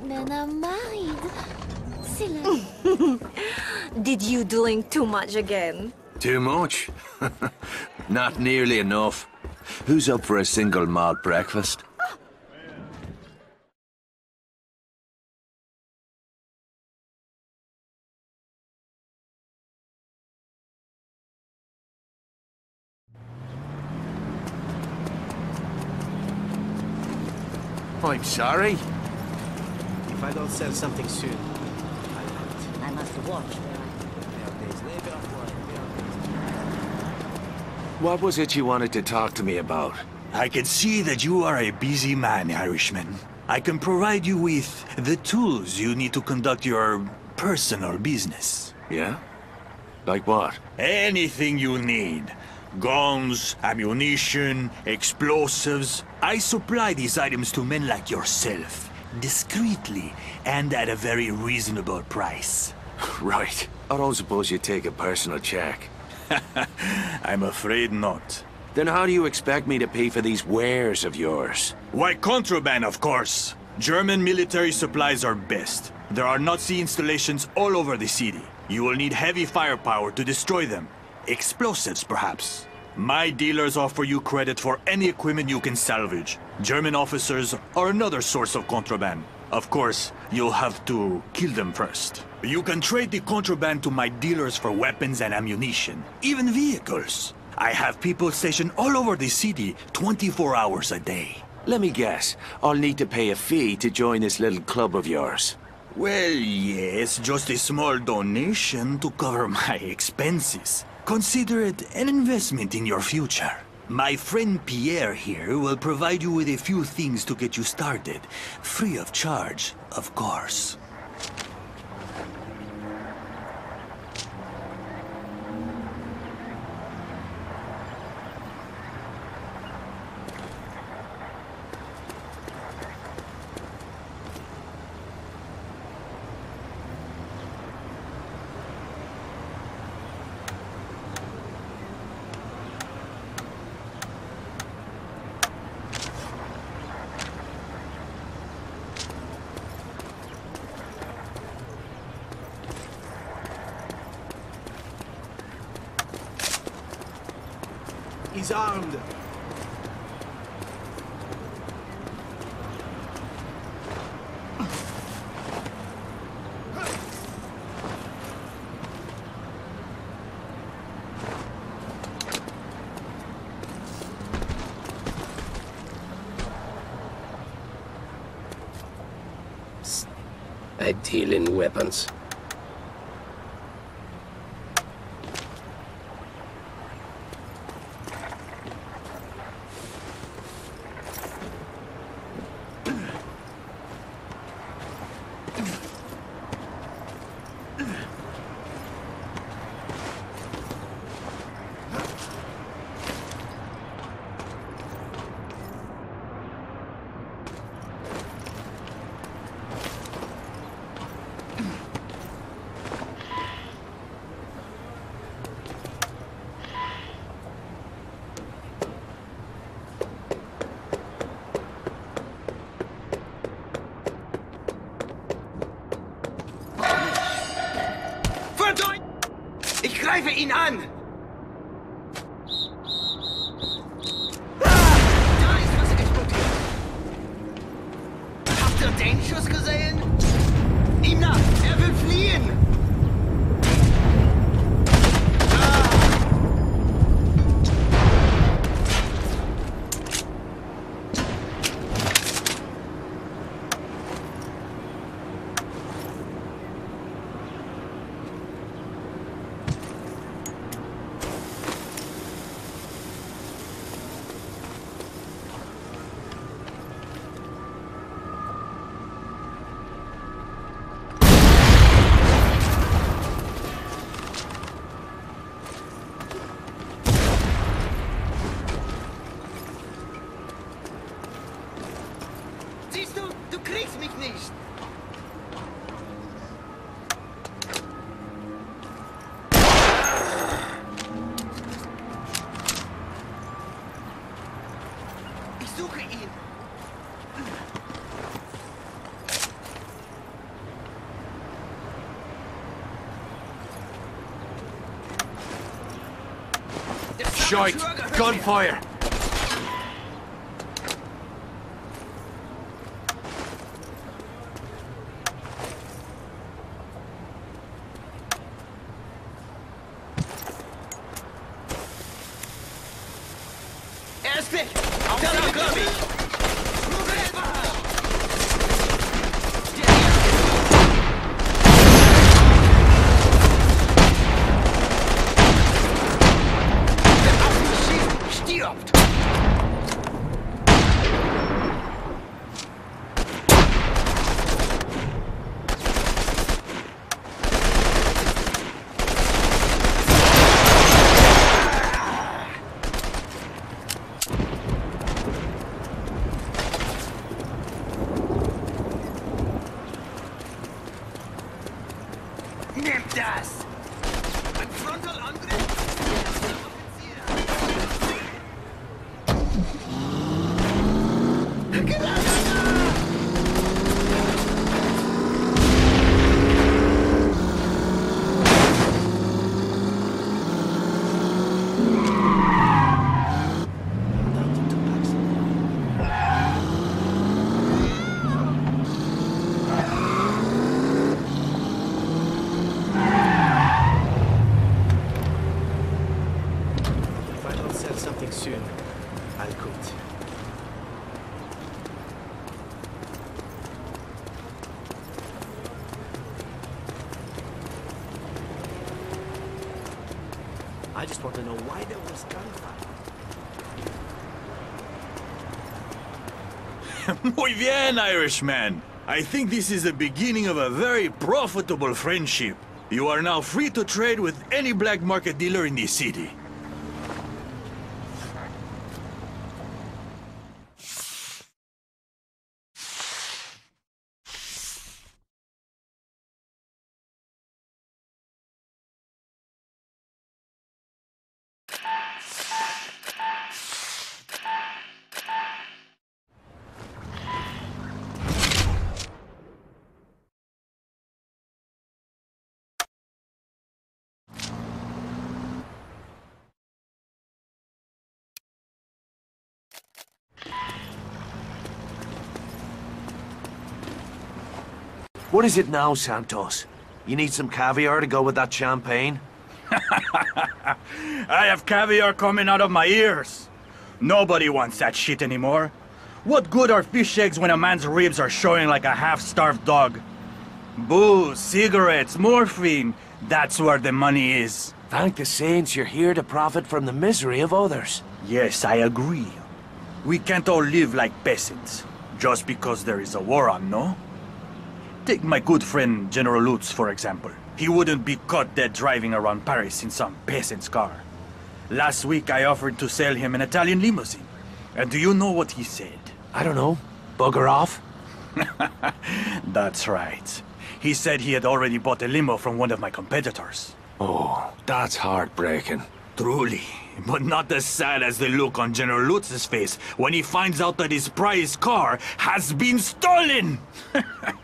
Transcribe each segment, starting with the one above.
men are married. Silly. Did you drink too much again? Too much? Not nearly enough. Who's up for a single malt breakfast? I'm sorry. If I don't sell something soon, I might. I must watch What was it you wanted to talk to me about? I can see that you are a busy man, Irishman. I can provide you with the tools you need to conduct your personal business. Yeah? Like what? Anything you need. Guns, ammunition, explosives. I supply these items to men like yourself. Discreetly, and at a very reasonable price. Right. I don't suppose you take a personal check. I'm afraid not. Then how do you expect me to pay for these wares of yours? Why, contraband, of course. German military supplies are best. There are Nazi installations all over the city. You will need heavy firepower to destroy them. Explosives, perhaps. My dealers offer you credit for any equipment you can salvage. German officers are another source of contraband. Of course, you'll have to kill them first. You can trade the contraband to my dealers for weapons and ammunition, even vehicles. I have people stationed all over the city, 24 hours a day. Let me guess. I'll need to pay a fee to join this little club of yours. Well, yes, just a small donation to cover my expenses. Consider it an investment in your future. My friend Pierre here will provide you with a few things to get you started. Free of charge, of course. He's armed. I deal in weapons. Ihn an! Shite! Gunfire! Er ist weg! Dann auch, glaub ich! Der auf mich schießt, stirbt! Nimm das! Ein Frontalangriff? If I don't sell something soon, I'll quit. I just want to know why there was gunfire. Muy bien, Irishman. I think this is the beginning of a very profitable friendship. You are now free to trade with any black market dealer in the city. What is it now, Santos? You need some caviar to go with that champagne? I have caviar coming out of my ears. Nobody wants that shit anymore. What good are fish eggs when a man's ribs are showing like a half-starved dog? Booze, cigarettes, morphine. That's where the money is. Thank the saints you're here to profit from the misery of others. Yes, I agree. We can't all live like peasants. Just because there is a war on, no? Take my good friend General Lutz, for example. He wouldn't be caught dead driving around Paris in some peasant's car. Last week I offered to sell him an Italian limousine. And do you know what he said? I don't know. Bugger off? That's right. He said he had already bought a limo from one of my competitors. Oh, that's heartbreaking. Truly, but not as sad as the look on General Lutz's face when he finds out that his prized car has been stolen!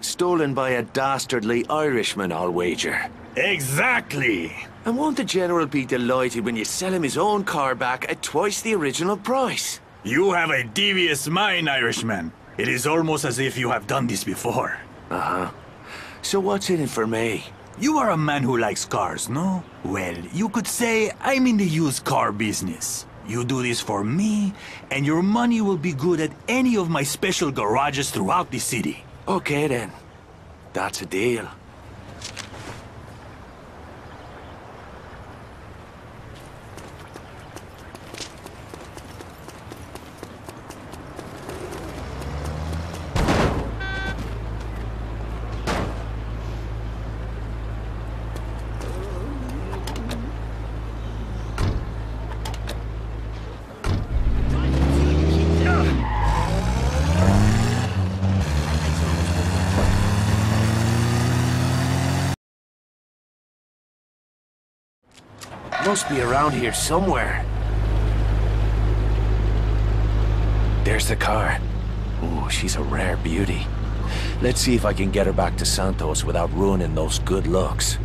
Stolen by a dastardly Irishman, I'll wager. Exactly! And won't the General be delighted when you sell him his own car back at twice the original price? You have a devious mind, Irishman. It is almost as if you have done this before. Uh-huh. So what's in it for me? You are a man who likes cars, no? Well, you could say I'm in the used car business. You do this for me, and your money will be good at any of my special garages throughout the city. Okay then. That's a deal. Must be around here somewhere. There's the car. Ooh, she's a rare beauty. Let's see if I can get her back to Santos without ruining those good looks.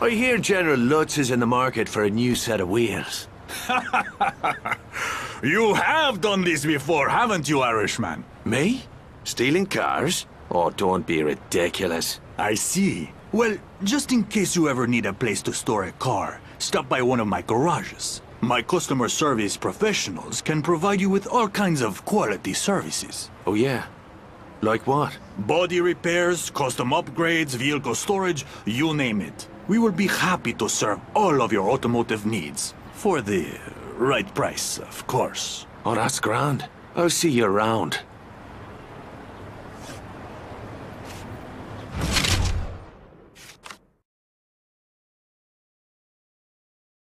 I hear General Lutz is in the market for a new set of wheels. You have done this before, haven't you, Irishman? Me? Stealing cars? Oh, don't be ridiculous. I see. Well, just in case you ever need a place to store a car, stop by one of my garages. My customer service professionals can provide you with all kinds of quality services. Oh, yeah? Like what? Body repairs, custom upgrades, vehicle storage, you name it. We will be happy to serve all of your automotive needs. For the right price, of course. Oh, that's grand. I'll see you around.